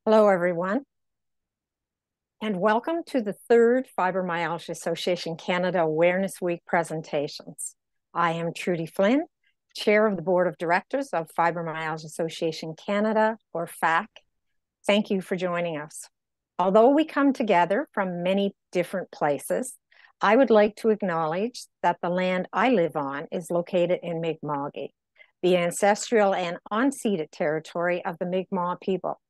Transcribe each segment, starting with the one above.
Hello, everyone, and welcome to the third Fibromyalgia Association Canada Awareness Week presentations. I am Trudy Flynn, Chair of the Board of Directors of Fibromyalgia Association Canada, or FAC. Thank you for joining us. Although we come together from many different places, I would like to acknowledge that the land I live on is located in Mi'kma'ki, the ancestral and unceded territory of the Mi'kmaq people.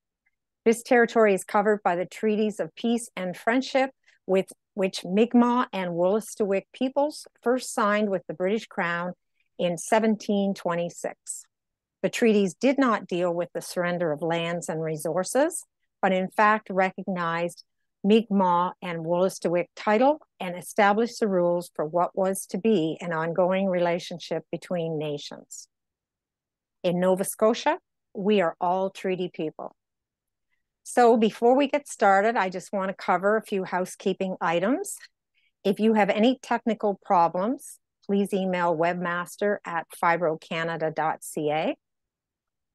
This territory is covered by the treaties of peace and friendship with which Mi'kmaq and Wolastoqiyik peoples first signed with the British Crown in 1726. The treaties did not deal with the surrender of lands and resources, but in fact recognized Mi'kmaq and Wolastoqiyik title and established the rules for what was to be an ongoing relationship between nations. In Nova Scotia, we are all treaty people. So before we get started, I just want to cover a few housekeeping items. If you have any technical problems, please email webmaster at fibrocanada.ca.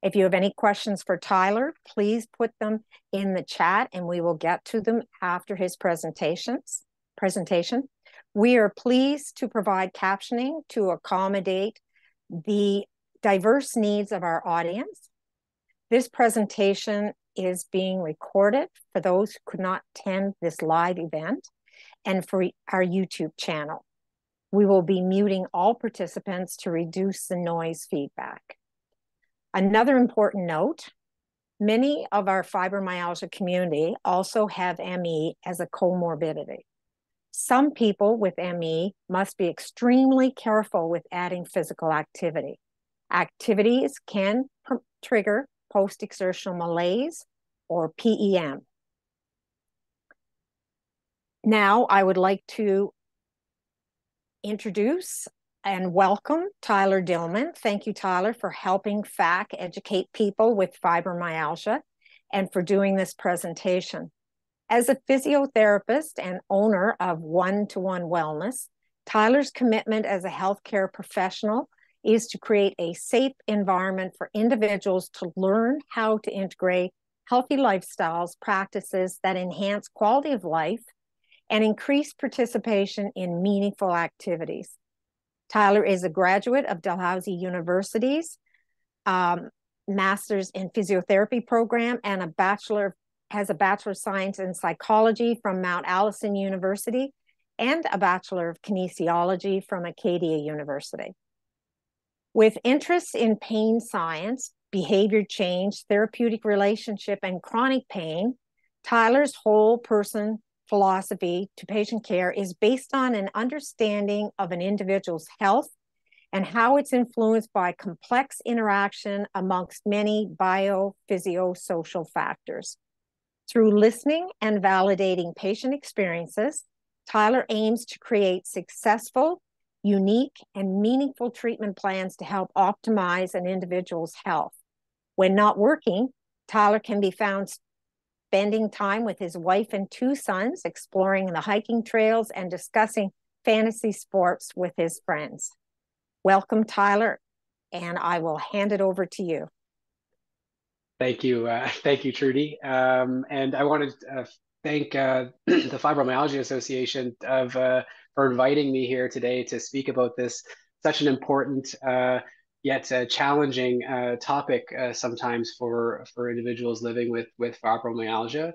If you have any questions for Tyler, please put them in the chat and we will get to them after his presentations presentation. We are pleased to provide captioning to accommodate the diverse needs of our audience. This presentation is being recorded for those who could not attend this live event and for our YouTube channel. We will be muting all participants to reduce the noise feedback. Another important note, many of our fibromyalgia community also have ME as a comorbidity. Some people with ME must be extremely careful with adding physical activity. Activities can trigger post-exertional malaise, or PEM. Now I would like to introduce and welcome Tyler Dillman. Thank you, Tyler, for helping FAC educate people with fibromyalgia and for doing this presentation. As a physiotherapist and owner of One to One Wellness, Tyler's commitment as a healthcare professional is to create a safe environment for individuals to learn how to integrate healthy lifestyles practices that enhance quality of life and increase participation in meaningful activities. Tyler is a graduate of Dalhousie University's um, master's in physiotherapy program and a bachelor has a bachelor of science in psychology from Mount Allison University and a bachelor of kinesiology from Acadia University. With interests in pain science, behavior change, therapeutic relationship, and chronic pain, Tyler's whole person philosophy to patient care is based on an understanding of an individual's health and how it's influenced by complex interaction amongst many biophysiosocial factors. Through listening and validating patient experiences, Tyler aims to create successful, unique, and meaningful treatment plans to help optimize an individual's health. When not working, Tyler can be found spending time with his wife and two sons, exploring the hiking trails and discussing fantasy sports with his friends. Welcome, Tyler, and I will hand it over to you. Thank you. Uh, thank you, Trudy. Um, and I want to uh, thank uh, the Fibromyalgia Association of, uh, for inviting me here today to speak about this such an important uh, yet a challenging uh, topic uh, sometimes for for individuals living with with fibromyalgia,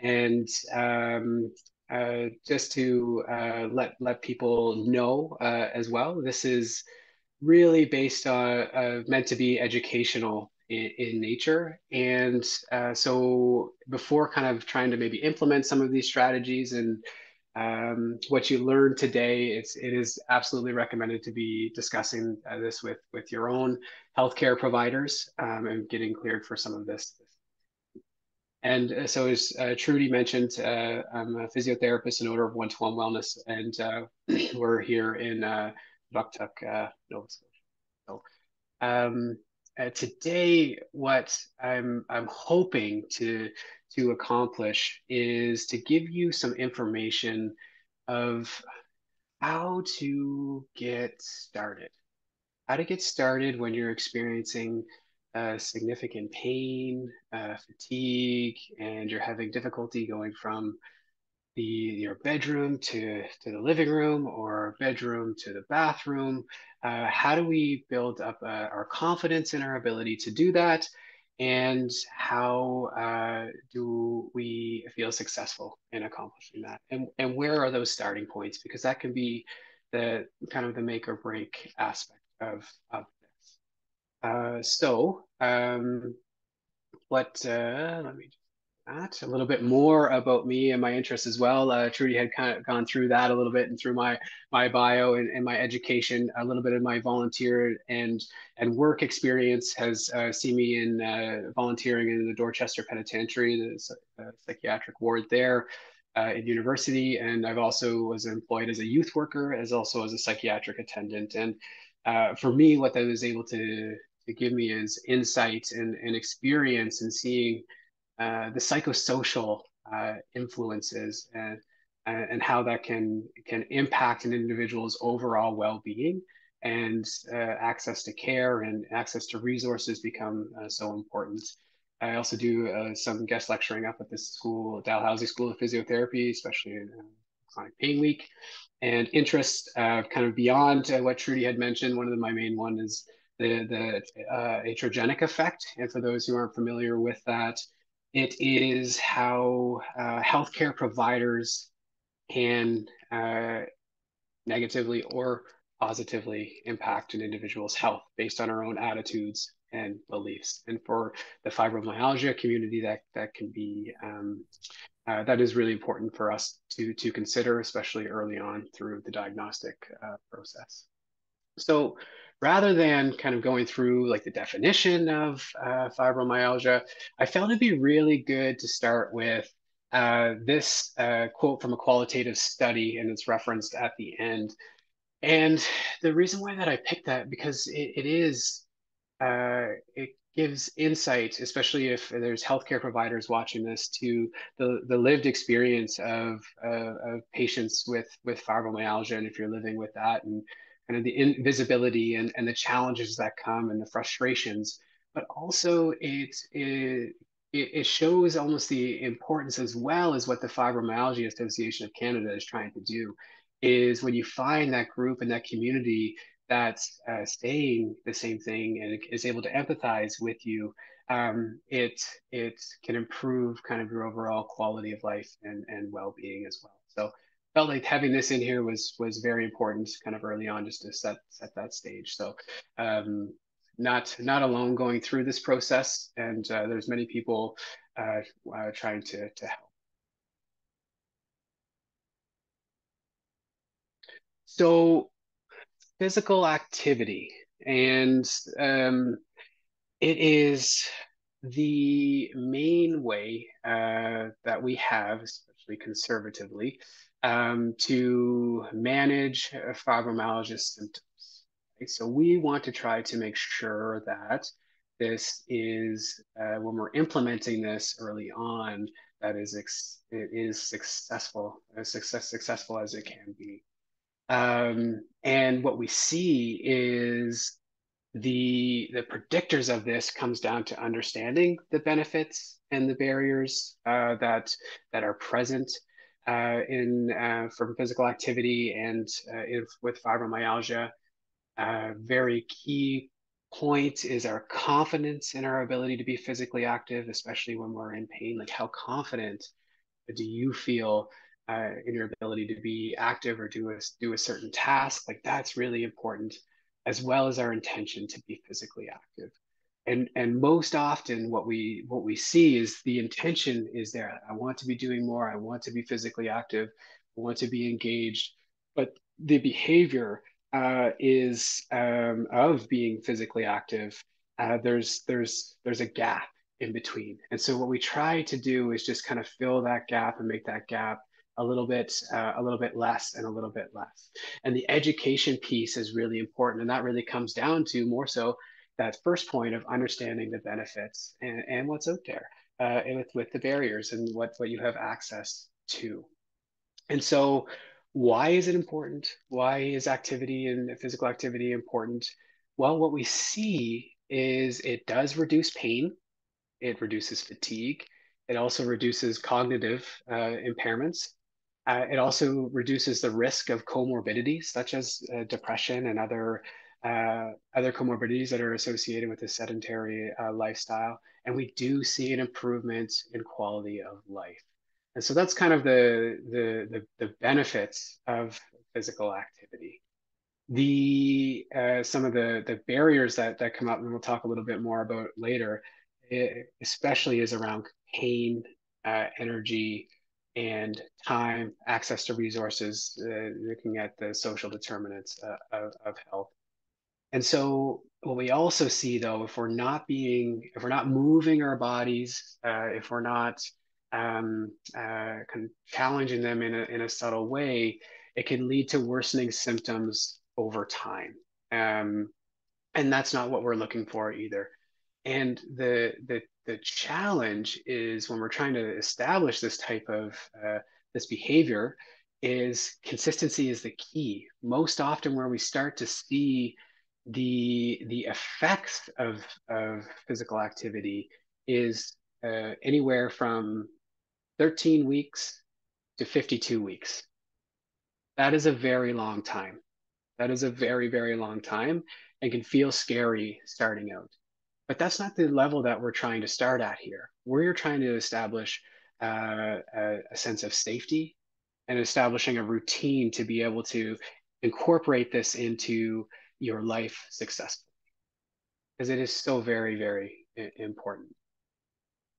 and um, uh, just to uh, let let people know uh, as well, this is really based on uh, meant to be educational in, in nature, and so before kind of trying to maybe implement some of these strategies and um, what you learned today, it's, it is absolutely recommended to be discussing uh, this with, with your own healthcare providers um, and getting cleared for some of this. And uh, so as uh, Trudy mentioned, uh, I'm a physiotherapist and owner of One-to-One Wellness, and uh, we're here in uh, Nuktuk, uh, Nova Scotia. So um, today, what I'm, I'm hoping to to accomplish is to give you some information of how to get started. How to get started when you're experiencing uh, significant pain, uh, fatigue, and you're having difficulty going from the your bedroom to to the living room or bedroom to the bathroom, uh, how do we build up uh, our confidence in our ability to do that? And how uh, do we feel successful in accomplishing that? And, and where are those starting points? Because that can be the kind of the make or break aspect of, of uh, so, um, what, uh, let me that a little bit more about me and my interests as well. Uh, Trudy had kind of gone through that a little bit and through my my bio and, and my education, a little bit of my volunteer and and work experience has uh, seen me in uh, volunteering in the Dorchester Penitentiary, the psychiatric ward there. Uh, in university, and I've also was employed as a youth worker, as also as a psychiatric attendant. And uh, for me, what that was able to to give me is insight and, and experience and seeing uh, the psychosocial uh, influences and and how that can can impact an individual's overall well-being and uh, access to care and access to resources become uh, so important. I also do uh, some guest lecturing up at this school, Dalhousie School of Physiotherapy, especially in Chronic Pain Week, and interest kind of beyond what Trudy had mentioned. One of the, my main one is the, the uh, iatrogenic effect. And for those who aren't familiar with that, it is how uh, healthcare providers can uh, negatively or positively impact an individual's health based on our own attitudes and beliefs. And for the fibromyalgia community, that that can be um, uh, that is really important for us to to consider, especially early on through the diagnostic uh, process. So rather than kind of going through like the definition of uh, fibromyalgia, I felt it'd be really good to start with uh, this uh, quote from a qualitative study, and it's referenced at the end. And the reason why that I picked that because it, it is uh, it gives insight, especially if there's healthcare providers watching this, to the, the lived experience of, uh, of patients with with fibromyalgia, and if you're living with that, and kind of the invisibility and, and the challenges that come and the frustrations, but also it, it, it shows almost the importance as well as what the Fibromyalgia Association of Canada is trying to do is when you find that group and that community that's uh, saying the same thing and is able to empathize with you, um, it it can improve kind of your overall quality of life and, and well-being as well. So felt like having this in here was was very important kind of early on just to set set that stage. So um, not not alone going through this process and uh, there's many people uh, uh, trying to to help. So physical activity and um, it is the main way uh, that we have especially conservatively um, to manage fibromyalgia symptoms. So we want to try to make sure that this is uh, when we're implementing this early on, that is it is successful as success, successful as it can be. Um, and what we see is the the predictors of this comes down to understanding the benefits and the barriers uh, that that are present in uh, from physical activity and uh, if, with fibromyalgia. A very key point is our confidence in our ability to be physically active, especially when we're in pain. Like, how confident do you feel uh, in your ability to be active or do a do a certain task? Like, that's really important, as well as our intention to be physically active and and most often what we what we see is the intention is there. I want to be doing more. I want to be physically active. I want to be engaged. But the behavior uh, is um, of being physically active uh, there's there's there's a gap in between. And so what we try to do is just kind of fill that gap and make that gap a little bit uh, a little bit less and a little bit less. And the education piece is really important. And that really comes down to more so that first point of understanding the benefits and, and what's out there uh, and with, with the barriers and what, what you have access to. And so why is it important? Why is activity and physical activity important? Well, what we see is it does reduce pain, it reduces fatigue, it also reduces cognitive uh, impairments. Uh, it also reduces the risk of comorbidities such as uh, depression and other uh, other comorbidities that are associated with a sedentary uh, lifestyle. And we do see an improvement in quality of life. And so that's kind of the, the, the, the benefits of physical activity. The uh, some of the the barriers that that come up, and we'll talk a little bit more about later, eh, especially is around pain, uh, energy, and time, access to resources, uh, looking at the social determinants uh, of, of health. And so what we also see though, if we're not being, if we're not moving our bodies, uh, if we're not um, uh, kind of challenging them in a, in a subtle way, it can lead to worsening symptoms over time. Um, and that's not what we're looking for either. And the, the, the challenge is when we're trying to establish this type of uh, this behavior is consistency is the key. Most often where we start to see the the effects of of physical activity is uh, anywhere from 13 weeks to 52 weeks. That is a very long time. That is a very, very long time and can feel scary starting out. But that's not the level that we're trying to start at here. We're trying to establish uh, a, a sense of safety and establishing a routine to be able to incorporate this into your life successfully because it is so very, very important.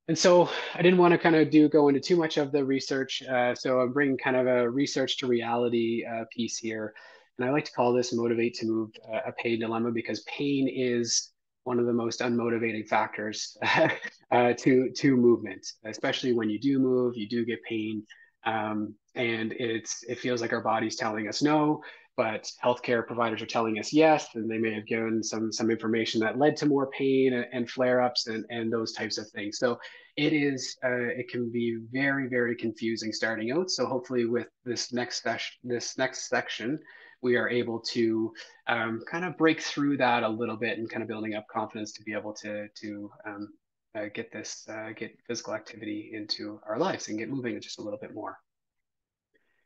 And so I didn't want to kind of do go into too much of the research. Uh, so I'm bringing kind of a research to reality uh, piece here. And I like to call this motivate to move uh, a pain dilemma because pain is one of the most unmotivating factors uh, to, to movement, especially when you do move, you do get pain. Um, and it's, it feels like our body's telling us no, but healthcare providers are telling us yes, and they may have given some some information that led to more pain and, and flare-ups and, and those types of things. So it is uh, it can be very very confusing starting out. So hopefully with this next this next section, we are able to um, kind of break through that a little bit and kind of building up confidence to be able to to um, uh, get this uh, get physical activity into our lives and get moving just a little bit more.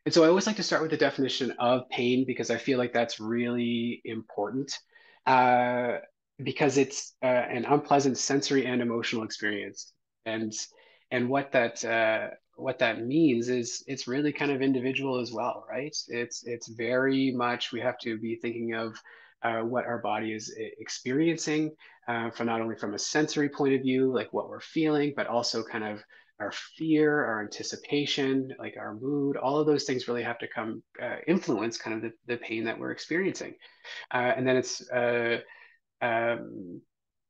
And so I always like to start with the definition of pain because I feel like that's really important uh, because it's uh, an unpleasant sensory and emotional experience. And and what that uh, what that means is it's really kind of individual as well, right? It's it's very much we have to be thinking of uh, what our body is experiencing uh, from not only from a sensory point of view, like what we're feeling, but also kind of our fear, our anticipation, like our mood, all of those things really have to come uh, influence kind of the, the pain that we're experiencing. Uh, and then it's, uh, um,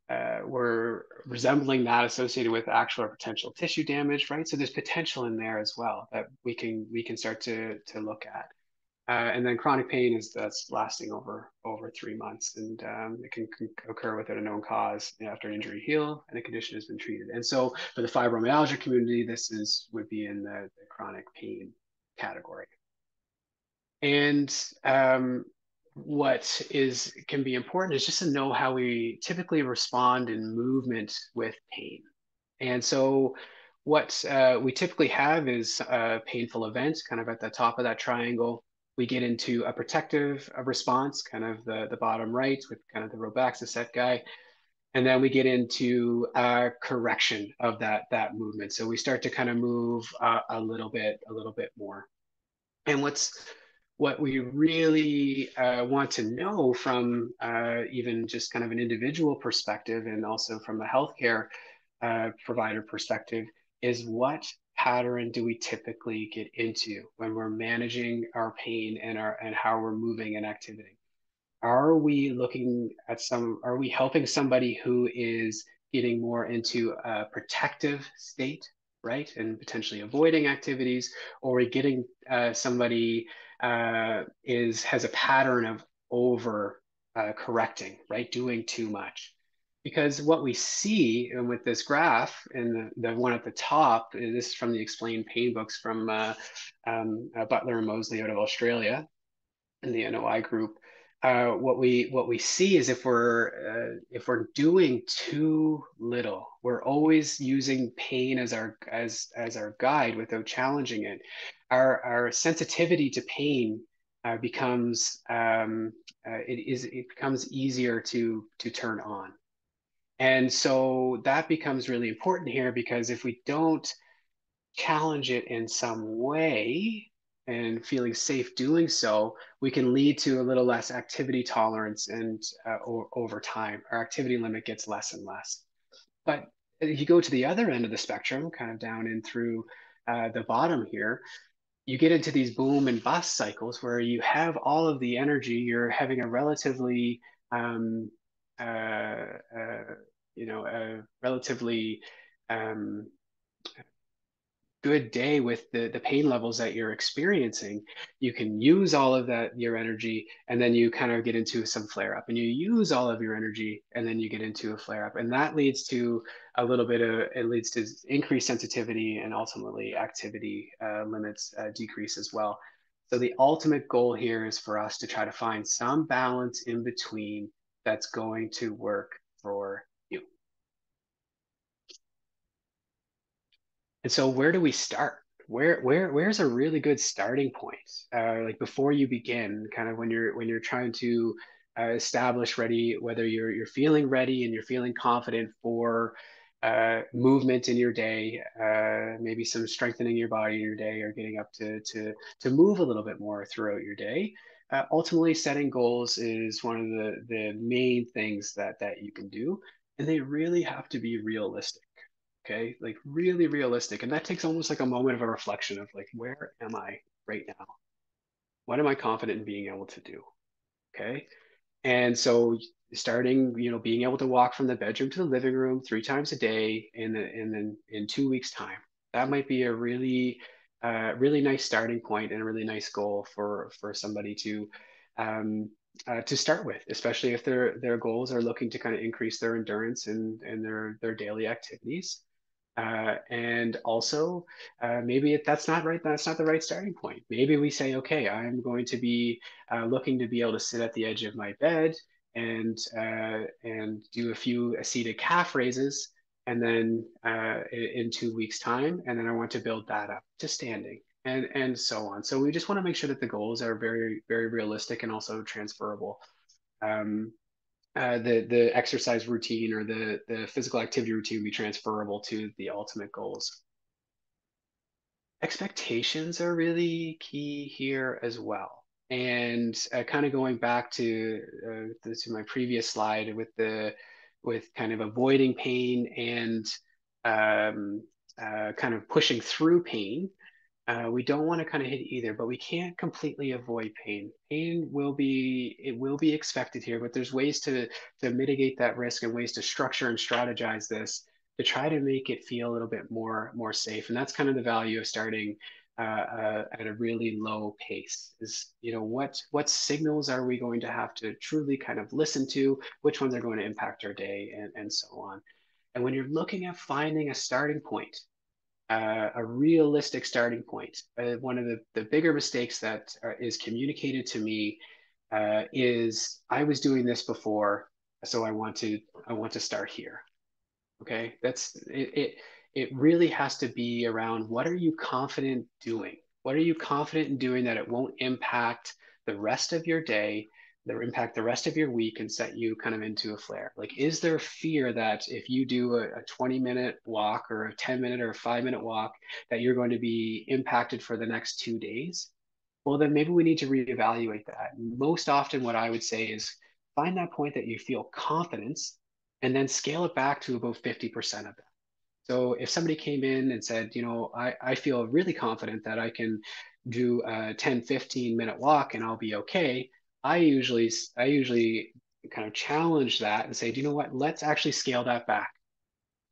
uh, we're resembling that associated with actual or potential tissue damage, right? So there's potential in there as well that we can we can start to to look at. Uh, and then chronic pain is that's lasting over over three months, and um, it can, can, occur without a known cause after an injury heal and the condition has been treated. And so, for the fibromyalgia community, this is would be in the, the chronic pain category. And um, what is can be important is just to know how we typically respond in movement with pain. And so, what uh, we typically have is a painful event, kind of at the top of that triangle we get into a protective response, kind of the, the bottom right with kind of the Robaxacet guy. And then we get into a correction of that, that movement. So we start to kind of move uh, a little bit, a little bit more. And what's what we really uh, want to know from uh, even just kind of an individual perspective and also from a healthcare uh, provider perspective is what pattern do we typically get into when we're managing our pain and our and how we're moving and activity? Are we looking at some are we helping somebody who is getting more into a protective state, right? And potentially avoiding activities, or are we getting uh, somebody uh, is has a pattern of over uh, correcting, right? Doing too much because what we see and with this graph and the, the one at the top this is from the explained pain books from uh, um, uh, butler and moseley out of australia in the noi group uh, what we what we see is if we're uh, if we're doing too little, we're always using pain as our as as our guide without challenging it. Our our sensitivity to pain uh, becomes um, uh, it is it becomes easier to to turn on, and so that becomes really important here because if we don't challenge it in some way, and feeling safe doing so, we can lead to a little less activity tolerance and uh, o- over time, our activity limit gets less and less. But if you go to the other end of the spectrum, kind of down in through uh, the bottom here, you get into these boom and bust cycles where you have all of the energy, you're having a relatively, um, uh, uh you know, a relatively um, good day with the, the pain levels that you're experiencing, you can use all of that, your energy, and then you kind of get into some flare up and you use all of your energy and then you get into a flare up. And that leads to a little bit of, it leads to increased sensitivity and ultimately activity uh, limits uh, decrease as well. So the ultimate goal here is for us to try to find some balance in between that's going to work for And so where do we start? Where where where's a really good starting point? Uh, like before you begin, kind of when you're when you're trying to uh, establish ready, whether you're you're feeling ready and you're feeling confident for uh, movement in your day, uh, maybe some strengthening your body in your day, or getting up to to to move a little bit more throughout your day. Uh, ultimately, setting goals is one of the the main things that that you can do, and they really have to be realistic okay? Like really realistic. And that takes almost like a moment of a reflection of like where am i right now? What am i confident in being able to do? Okay? And so starting you know being able to walk from the bedroom to the living room three times a day in the, in then in two weeks time that might be a really uh, really nice starting point and a really nice goal for for somebody to um, uh, to start with, especially if their their goals are looking to kind of increase their endurance and and their their daily activities. Uh, and also, uh, maybe it, that's not right. That's not the right starting point. Maybe we say, okay, I'm going to be uh, looking to be able to sit at the edge of my bed and uh, and do a few seated calf raises, and then uh, in two weeks' time, and then I want to build that up to standing, and and so on. So we just want to make sure that the goals are very very realistic and also transferable. Um, uh, the the exercise routine or the the physical activity routine be transferable to the ultimate goals. Expectations are really key here as well. And uh, kind of going back to uh, to my previous slide with the with kind of avoiding pain and um, uh, kind of pushing through pain uh, we don't want to kind of hit either, but we can't completely avoid pain. Pain will be it will be expected here, but there's ways to to mitigate that risk and ways to structure and strategize this to try to make it feel a little bit more more safe. And that's kind of the value of starting uh, uh, at a really low pace. Is you know what what signals are we going to have to truly kind of listen to? Which ones are going to impact our day, and and so on. And when you're looking at finding a starting point, uh, a realistic starting point. Uh, one of the, the bigger mistakes that are, is communicated to me uh, is I was doing this before, so I want to I want to start here. Okay, that's it. It, it really has to be around what are you confident doing? What are you confident in doing that it won't impact the rest of your day that impact the rest of your week and set you kind of into a flare? Like, is there fear that if you do a, a 20 minute walk or a 10 minute or a five minute walk, that you're going to be impacted for the next two days? Well, then maybe we need to reevaluate that. Most often, what I would say is find that point that you feel confidence and then scale it back to about 50% of that. So if somebody came in and said, you know, I, I feel really confident that I can do a 10, 15 minute walk and I'll be okay, I usually I usually kind of challenge that and say, do you know what? Let's actually scale that back.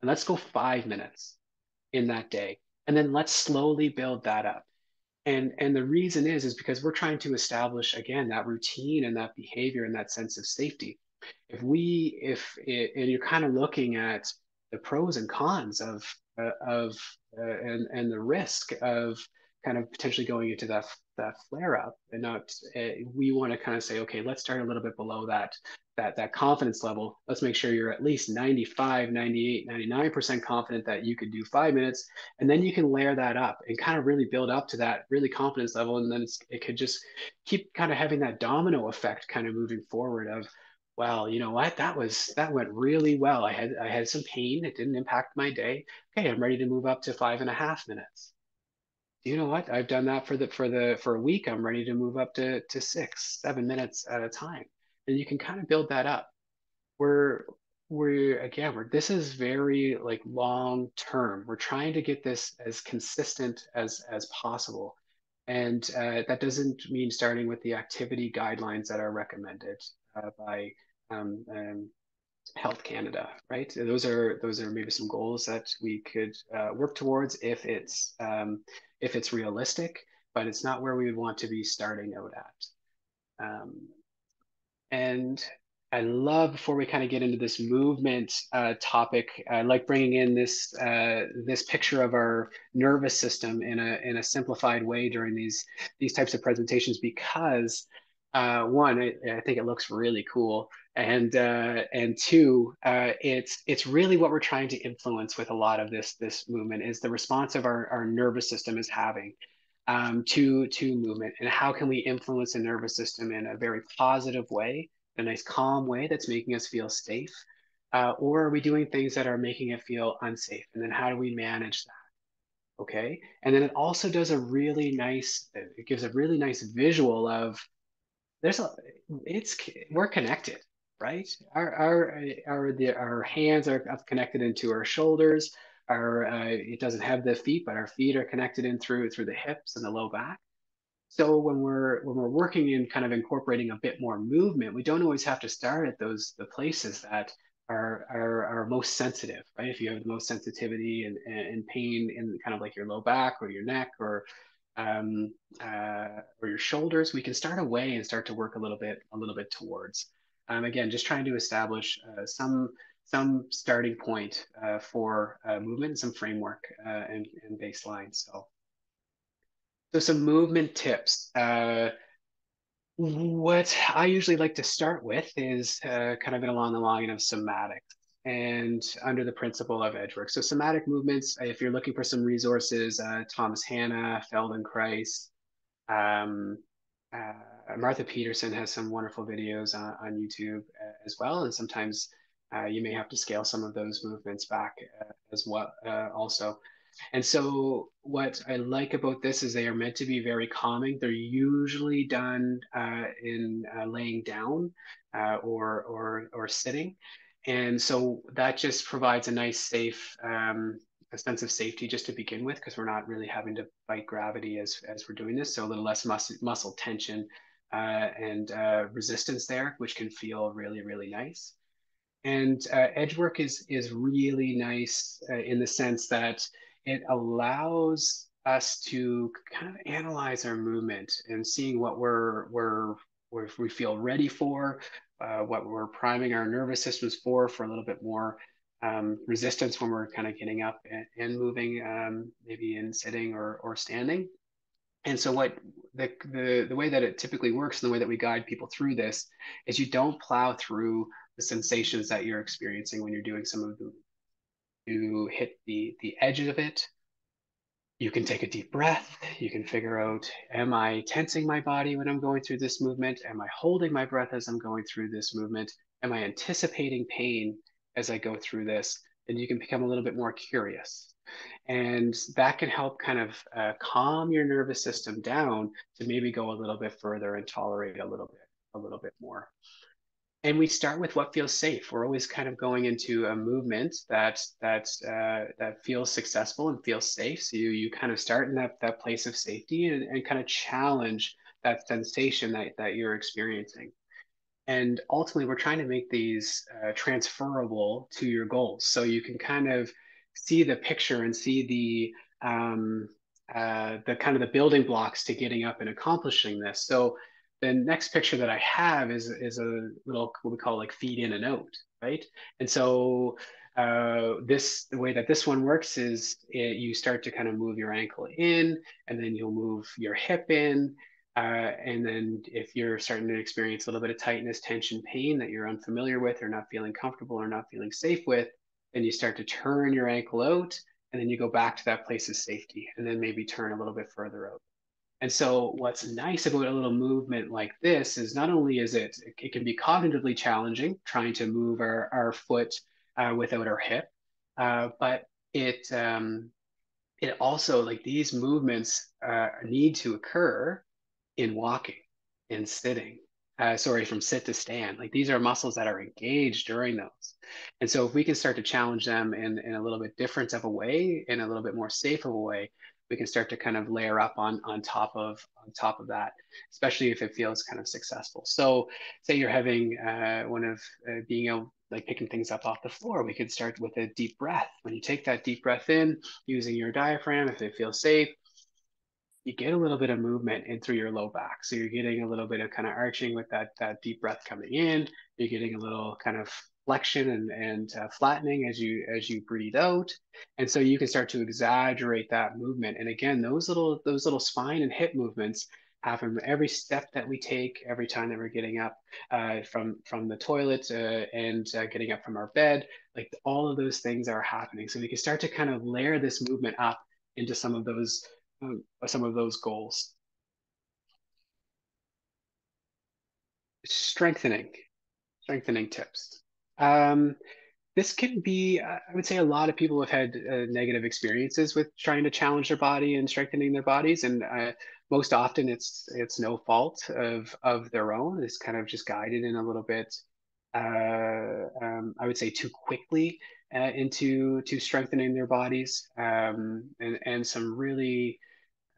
And let's go five minutes in that day. And then let's slowly build that up. And and the reason is is because we're trying to establish again that routine and that behavior and that sense of safety. If we if it, and you're kind of looking at the pros and cons of uh, of uh, and and the risk of kind of potentially going into that that flare up. And not uh, we want to kind of say okay let's start a little bit below that that that confidence level. Let's make sure you're at least 95 98 99% confident that you could do five minutes. And then you can layer that up and kind of really build up to that really confidence level. And then it could just keep kind of having that domino effect kind of moving forward of well you know what? That was that went really well. I had i had some pain. It didn't impact my day. Okay i'm ready to move up to five and a half minutes you know what? I've done that for the for the for a week. I'm ready to move up to to six seven minutes at a time. And you can kind of build that up. We're we're again we're this is very like long term. We're trying to get this as consistent as as possible. And uh, that doesn't mean starting with the activity guidelines that are recommended uh, by um, um, Health Canada, right? Those are those are maybe some goals that we could uh, work towards if it's um, if it's realistic, but it's not where we would want to be starting out at. Um, and I love before we kind of get into this movement uh, topic, I like bringing in this uh, this picture of our nervous system in a in a simplified way during these these types of presentations because uh, one, I, I, think it looks really cool, and uh, and two, uh, it's it's really what we're trying to influence with a lot of this this movement is the response of our, our nervous system is having um, to to movement, and how can we influence the nervous system in a very positive way, a nice calm way that's making us feel safe, uh, or are we doing things that are making it feel unsafe, and then how do we manage that? Okay, and then it also does a really nice, it gives a really nice visual of there's a it's we're connected right? Our our our the our hands are connected into our shoulders. Our uh, it doesn't have the feet but our feet are connected in through through the hips and the low back. So when we're when we're working in kind of incorporating a bit more movement we don't always have to start at those the places that are are, are most sensitive right? If you have the most sensitivity and, and pain in kind of like your low back or your neck or um, uh, or your shoulders, we can start away and start to work a little bit, a little bit towards. Um, again, just trying to establish uh, some some starting point uh, for uh, movement, some framework uh, and, and baseline. So, so some movement tips. Uh, what I usually like to start with is kind of along the line of somatics and under the principle of edgework. So somatic movements, if you're looking for some resources, uh, Thomas Hanna, Feldenkrais, um, uh, Martha Peterson has some wonderful videos on, on YouTube uh, as well. And sometimes uh, you may have to scale some of those movements back uh, as well uh, also. And so what I like about this is they are meant to be very calming. They're usually done in laying down or, or, or sitting. And so that just provides a nice, safe, um, a sense of safety just to begin with, because we're not really having to fight gravity as, as we're doing this. So a little less muscle, muscle tension uh, and uh, resistance there, which can feel really, really nice. And uh, edge work is, is really nice uh, in the sense that it allows us to kind of analyze our movement and seeing what we're, we're, we feel ready for, uh, what we're priming our nervous systems for, for a little bit more um, resistance when we're kind of getting up and, and moving, um, maybe in sitting or, or standing. And so what the, the, the way that it typically works and the way that we guide people through this is you don't plow through the sensations that you're experiencing when you're doing some of the, you hit the, the edge of it you can take a deep breath. You can figure out, am I tensing my body when I'm going through this movement? Am I holding my breath as I'm going through this movement? Am I anticipating pain as I go through this? And you can become a little bit more curious. And that can help kind of uh, calm your nervous system down to maybe go a little bit further and tolerate a little bit, a little bit more and we start with what feels safe. We're always kind of going into a movement that that uh, that feels successful and feels safe. So you you kind of start in that that place of safety and, and kind of challenge that sensation that that you're experiencing. And ultimately, we're trying to make these uh, transferable to your goals, so you can kind of see the picture and see the um, uh, the kind of the building blocks to getting up and accomplishing this. So the next picture that I have is is a little what we call like feed in and out, right? And so uh, this the way that this one works is it, you start to kind of move your ankle in, and then you'll move your hip in, uh, and then if you're starting to experience a little bit of tightness, tension, pain that you're unfamiliar with, or not feeling comfortable, or not feeling safe with, then you start to turn your ankle out, and then you go back to that place of safety, and then maybe turn a little bit further out. And so what's nice about a little movement like this is not only is it, it can be cognitively challenging trying to move our, our foot uh, without our hip, uh, but it, um, it also like these movements uh, need to occur in walking, in sitting, uh, sorry, from sit to stand. Like these are muscles that are engaged during those. And so if we can start to challenge them in, in a little bit different of a way, in a little bit more safe of a way, we can start to kind of layer up on on top of on top of that, especially if it feels kind of successful. So, say you're having uh, one of uh, being able like picking things up off the floor, we could start with a deep breath. When you take that deep breath in, using your diaphragm, if it feels safe, you get a little bit of movement in through your low back. So you're getting a little bit of kind of arching with that that deep breath coming in. You're getting a little kind of flexion and, and uh, flattening as you as you breathe out. And so you can start to exaggerate that movement. And again those little those little spine and hip movements happen every step that we take every time that we're getting up uh, from from the toilet uh, and uh, getting up from our bed like all of those things are happening. So we can start to kind of layer this movement up into some of those um, some of those goals. Strengthening. Strengthening tips um, this can be, I would say, a lot of people have had uh, negative experiences with trying to challenge their body and strengthening their bodies, and uh, most often it's it's no fault of of their own. It's kind of just guided in a little bit. Uh, um, I would say too quickly uh, into to strengthening their bodies, um, and and some really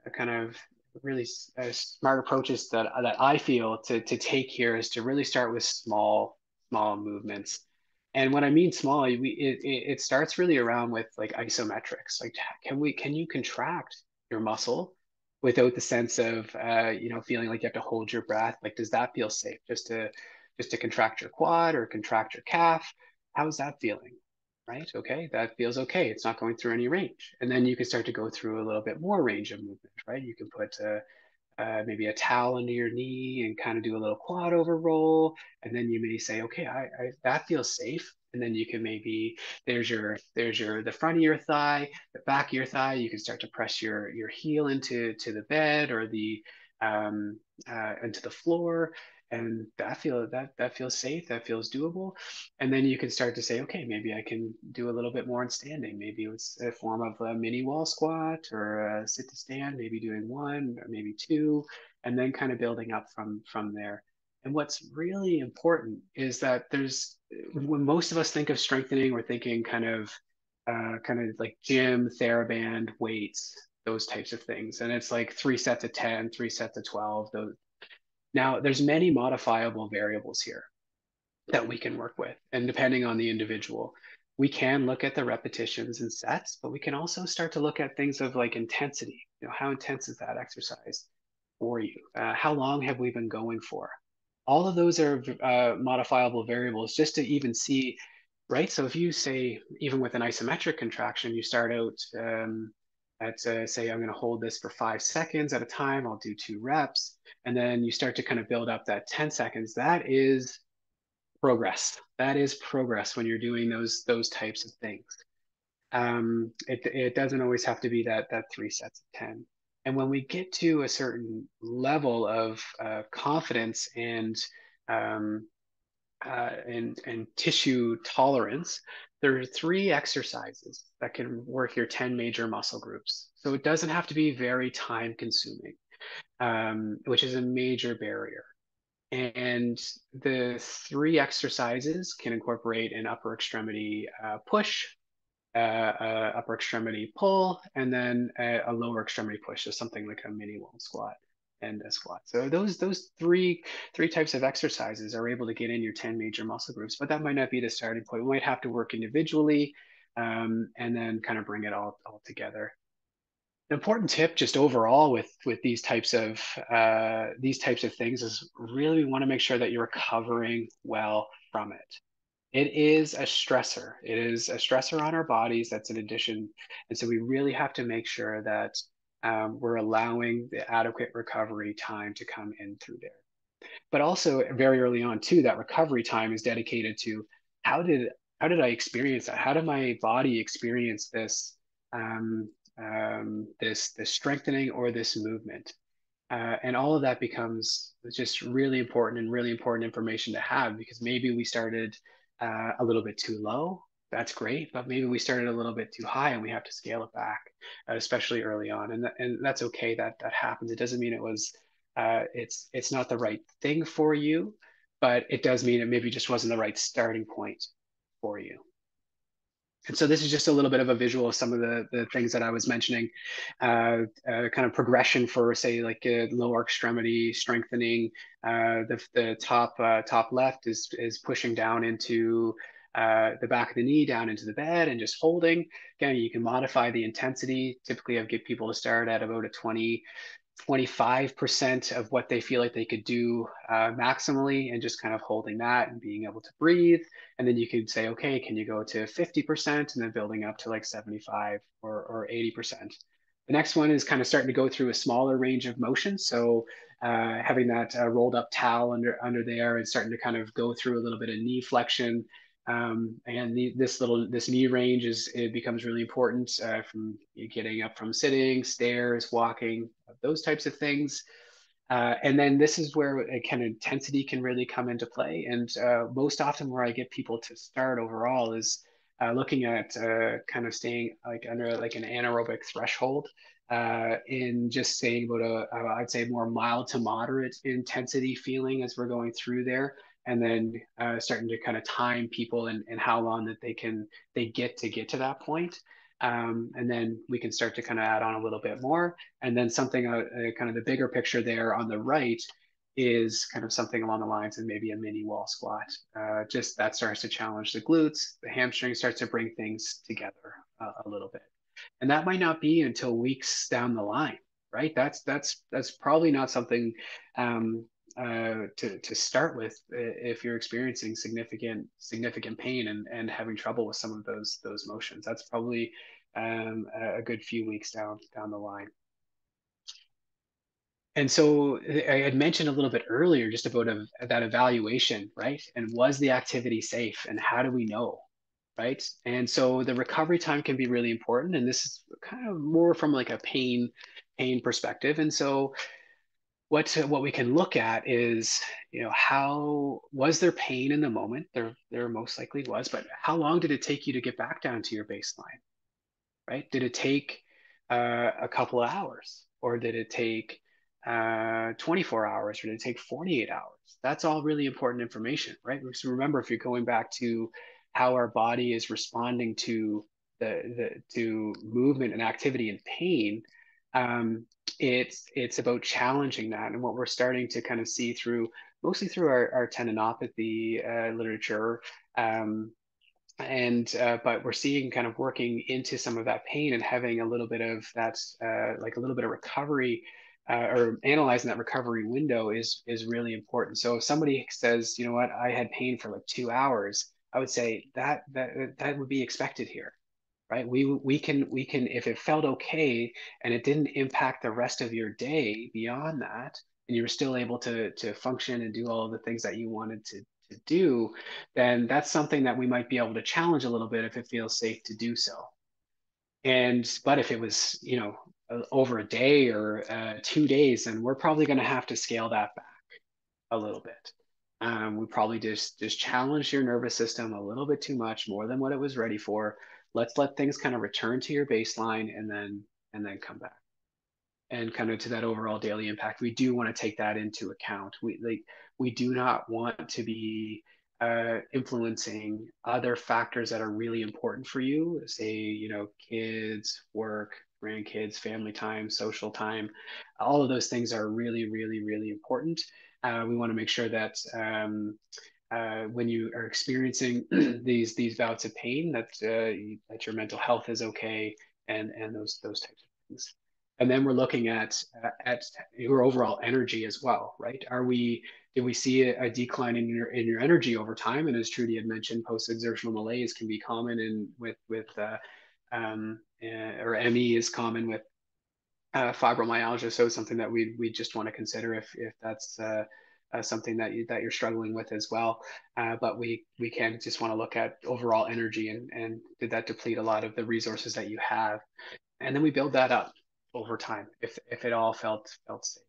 uh, kind of really uh, smart approaches that that I feel to to take here is to really start with small small movements and when I mean small, we it, it starts really around with like isometrics. Like, can we can you contract your muscle without the sense of uh, you know feeling like you have to hold your breath? Like, does that feel safe? Just to just to contract your quad or contract your calf? How's that feeling? Right? Okay, that feels okay. It's not going through any range, and then you can start to go through a little bit more range of movement. Right? You can put uh, uh, maybe a towel under your knee and kind of do a little quad over roll. And then you may say, okay, I, I, that feels safe. And then you can maybe there's your there's your the front of your thigh, the back of your thigh. You can start to press your your heel into to the bed or the um, uh, into the floor, and that feel that that feels safe that feels doable. And then you can start to say okay maybe i can do a little bit more in standing. Maybe it's a form of a mini wall squat or a sit to stand maybe doing one or maybe two and then kind of building up from from there. And what's really important is that there's when most of us think of strengthening we're thinking kind of uh, kind of like gym theraband weights those types of things. And it's like three sets of 10 three sets of 12 those now, there's many modifiable variables here that we can work with. And depending on the individual, we can look at the repetitions and sets, but we can also start to look at things of like intensity. You know, how intense is that exercise for you? Uh, how long have we been going for? All of those are uh, modifiable variables just to even see, right? So if you say, even with an isometric contraction, you start out um, at uh, say I'm going to hold this for five seconds at a time. I'll do two reps, and then you start to kind of build up that 10 seconds. That is progress. That is progress when you're doing those those types of things. Um, it it doesn't always have to be that that three sets of 10. And when we get to a certain level of uh, confidence and um, uh, and and tissue tolerance, there are three exercises that can work your 10 major muscle groups. So it doesn't have to be very time consuming, um, which is a major barrier. And the three exercises can incorporate an upper extremity uh, push, uh, uh, upper extremity pull, and then a, a, lower extremity push, so something like a mini wall squat and a squat. So those those three three types of exercises are able to get in your 10 major muscle groups, but that might not be the starting point. We might have to work individually um, and then kind of bring it all, all together. An important tip just overall with with these types of uh, these types of things is really we want to make sure that you're recovering well from it. it is a stressor. It is a stressor on our bodies. That's an addition. And so we really have to make sure that um, we're allowing the adequate recovery time to come in through there. But also very early on too, that recovery time is dedicated to how did how did I experience that? How did my body experience this um, um, this this strengthening or this movement? Uh, and all of that becomes just really important and really important information to have because maybe we started uh, a little bit too low. That's great, but maybe we started a little bit too high and we have to scale it back, uh, especially early on. And, th- and that's okay that that happens. It doesn't mean it was uh, it's it's not the right thing for you, but it does mean it maybe just wasn't the right starting point for you. And so this is just a little bit of a visual of some of the, the things that I was mentioning, uh, uh, kind of progression for say like a lower extremity strengthening. Uh, the, the top uh, top left is is pushing down into uh, the back of the knee down into the bed and just holding. Again, you can modify the intensity. Typically, I get people to start at about a 20 25% of what they feel like they could do uh, maximally and just kind of holding that and being able to breathe. And then you could say, okay, can you go to 50% and then building up to like 75 or, or 80%. The next one is kind of starting to go through a smaller range of motion. So uh, having that uh, rolled up towel under, under there and starting to kind of go through a little bit of knee flexion, um, and the, this little this knee range is it becomes really important uh, from getting up from sitting, stairs, walking, those types of things. Uh, and then this is where kind of intensity can really come into play. And uh, most often, where I get people to start overall is uh, looking at uh, kind of staying like under like an anaerobic threshold. Uh, in just saying about a, I'd say more mild to moderate intensity feeling as we're going through there and then uh, starting to kind of time people and, and how long that they can they get to get to that point um, and then we can start to kind of add on a little bit more. And then something uh, uh, kind of the bigger picture there on the right is kind of something along the lines of maybe a mini wall squat. Uh, just that starts to challenge the glutes the hamstring starts to bring things together a little bit. And that might not be until weeks down the line right? That's that's that's probably not something um, uh, to to start with if you're experiencing significant significant pain and and having trouble with some of those those motions. That's probably um, a good few weeks down down the line. And so I had mentioned a little bit earlier just about a, that evaluation, right? And was the activity safe? And how do we know? Right. And so the recovery time can be really important. And this is kind of more from like a pain pain perspective. And so what what we can look at is you know how was there pain in the moment? There there most likely was but how long did it take you to get back down to your baseline? Right? Did it take uh, a couple of hours or did it take uh, 24 hours or did it take 48 hours? That's all really important information right? So remember if you're going back to how our body is responding to the, the to movement and activity and pain um, it's it's about challenging that. And what we're starting to kind of see through mostly through our, our tendinopathy uh, literature um, and uh, but we're seeing kind of working into some of that pain and having a little bit of that uh, like a little bit of recovery uh, or analyzing that recovery window is is really important. So if somebody says you know what? I had pain for like two hours i would say that that that would be expected here right? We we can we can if it felt okay and it didn't impact the rest of your day beyond that and you were still able to to function and do all the things that you wanted to to do then that's something that we might be able to challenge a little bit if it feels safe to do so. And but if it was you know over a day or uh, two days then we're probably going to have to scale that back a little bit. Um, we probably just just challenge your nervous system a little bit too much more than what it was ready for let's let things kind of return to your baseline and then and then come back. And kind of to that overall daily impact we do want to take that into account. We like we do not want to be uh, influencing other factors that are really important for you say you know kids work grandkids family time social time. All of those things are really really really important. Uh, we want to make sure that um, uh, when you are experiencing these these bouts of pain that uh, that your mental health is okay and and those those types of things and then we're looking at uh, at your overall energy as well right are we did we see a, a, decline in your in your energy over time? And as Trudy had mentioned, post-exertional malaise can be common in with with uh, um, or ME is common with fibromyalgia. So it's something that we we just want to consider if if that's uh, something that you that you're struggling with as well. Uh, but we we can just want to look at overall energy and and did that deplete a lot of the resources that you have, and then we build that up over time if if it all felt felt safe.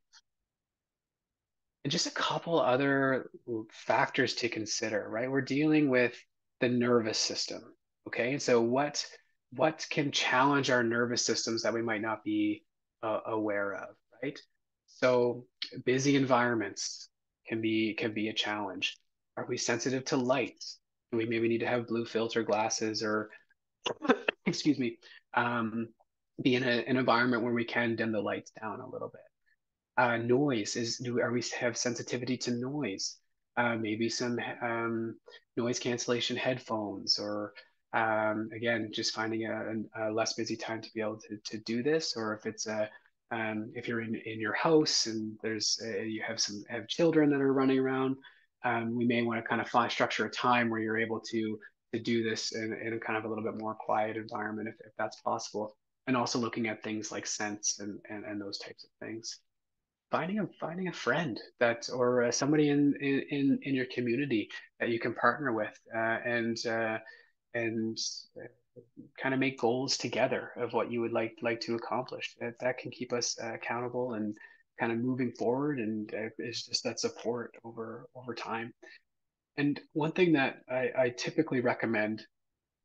And just a couple other factors to consider, right? We're dealing with the nervous system. Okay, And so what what can challenge our nervous systems that we might not be uh, aware of, right? So busy environments can be can be a challenge. Are we sensitive to lights? Do we maybe need to have blue filter glasses or, excuse me, um, be in a, an environment where we can dim the lights down a little bit? Uh, noise is do are we have sensitivity to noise? Uh, maybe some um, noise cancellation headphones or um, again, just finding a, a, less busy time to be able to, to do this, or if it's a um, if you're in, in your house and there's uh, you have some have children that are running around, um, we may want to kind of find structure a time where you're able to to do this in, in a kind of a little bit more quiet environment if, if that's possible, and also looking at things like scents and, and and those types of things. Finding a finding a friend that or uh, somebody in, in in your community that you can partner with uh, and uh, and kind of make goals together of what you would like like to accomplish. That that can keep us uh, accountable and kind of moving forward, and uh, it's just that support over over time. And one thing that I, I typically recommend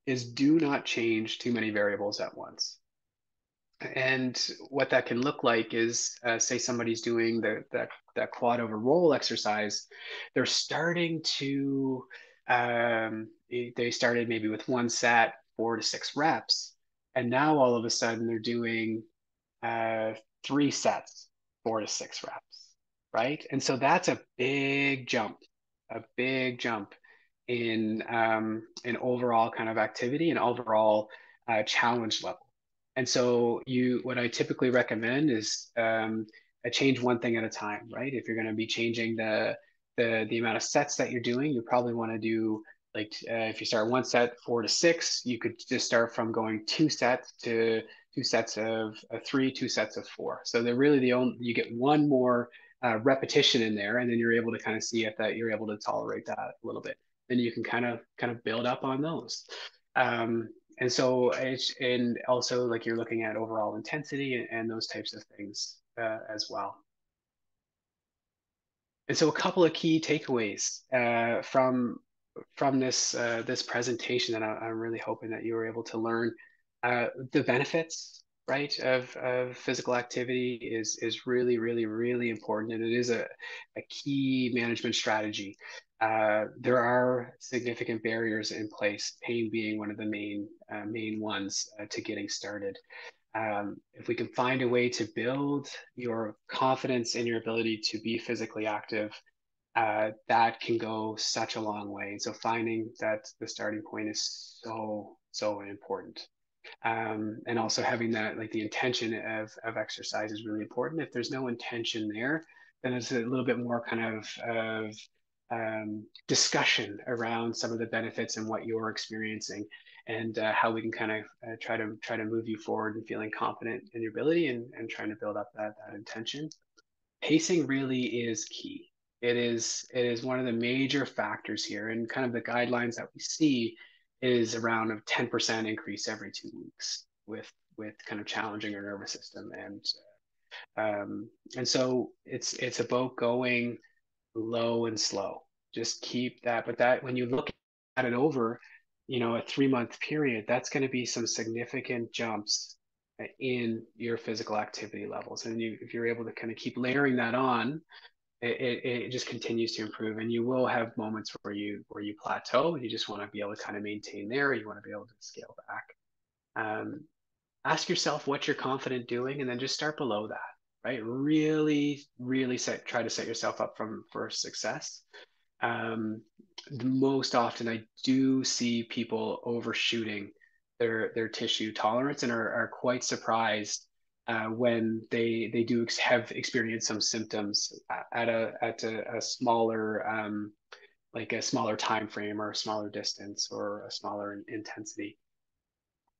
is do not change too many variables at once. And what that can look like is, uh, say somebody's doing the, the that quad over roll exercise, they're starting to um, they started maybe with one set, four to six reps, and now all of a sudden they're doing uh, three sets, four to six reps, right? And so that's a big jump, a big jump in um, in overall kind of activity and overall uh, challenge level. And so you, what I typically recommend is um, a change one thing at a time, right? If you're going to be changing the the the amount of sets that you're doing, you probably want to do like uh, if you start one set four to six, you could just start from going two sets to two sets of, of three, two sets of four. So they're really the only you get one more uh, repetition in there, and then you're able to kind of see if that you're able to tolerate that a little bit. Then you can kind of kind of build up on those. Um, and so it's and also like you're looking at overall intensity and, and those types of things uh, as well. And so a couple of key takeaways uh, from from this uh, this presentation that I, am really hoping that you were able to learn. Uh, the benefits right of, of physical activity is is really really really important and it is a, a key management strategy. Uh, there are significant barriers in place pain being one of the main uh, main ones uh, to getting started. Um, if we can find a way to build your confidence in your ability to be physically active, uh, that can go such a long way. And so finding that the starting point is so, so important. Um, and also having that, like the intention of, of exercise is really important. If there's no intention there, then it's a little bit more kind of, of um, discussion around some of the benefits and what you're experiencing and uh, how we can kind of uh, try to try to move you forward and feeling confident in your ability and, and trying to build up that, that intention. Pacing really is key. It is it is one of the major factors here, and kind of the guidelines that we see is around a 10% increase every two weeks with with kind of challenging your nervous system and um, and so it's it's about going low and slow. Just keep that, but that when you look at it over you know a three month period that's going to be some significant jumps in your physical activity levels and you if you're able to kind of keep layering that on it, it, just continues to improve and you will have moments where you where you plateau and you just want to be able to kind of maintain there you want to be able to scale back. Um, ask yourself what you're confident doing and then just start below that right? Really really set try to set yourself up from for success. Um, most often I do see people overshooting their their tissue tolerance and are, are quite surprised uh, when they they do have experienced some symptoms at a at a, a smaller um, like a smaller time frame or a smaller distance or a smaller intensity.